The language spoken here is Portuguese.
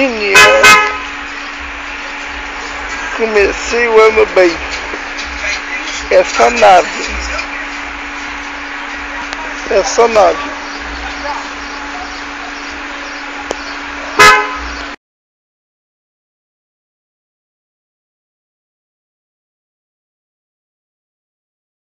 Menina, comecei o ano bem. Essa nave, essa nave